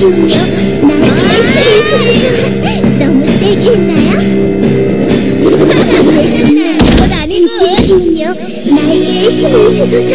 나에게 힘을 주소서. 너무 세게 했나요? 정력력, 대지의 기운력, 나에게 힘을 주소서.